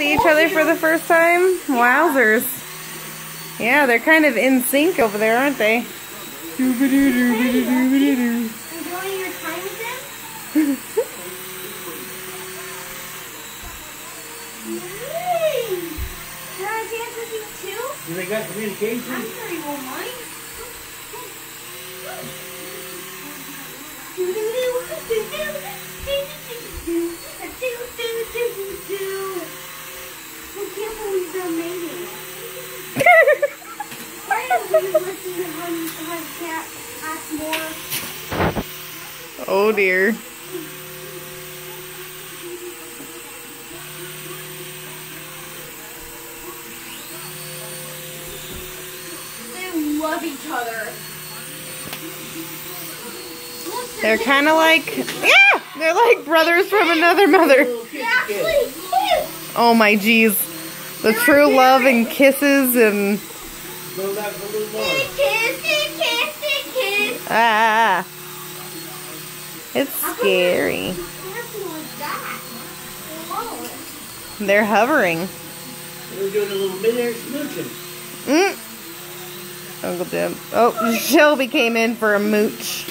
see each other for the first time? Wowzers. Yeah, they're kind of in sync over there, aren't they? Enjoying your time with them? Nice! Can I dance with you too? Do they got communication? I'm sure you won't mind. Oh dear. They love each other. They're kind of like, yeah, they're like brothers from another mother. Little kid, actually kid. kiss. Oh my geez. The true love and kisses and Go back for a little more. Kiss, kiss, kiss, kiss. ah. It's scary. Dancing like that. Whoa. They're hovering. We're doing a little mid-air smooching. Mm. Uncle Jim. Oh, Shelby came in for a mooch.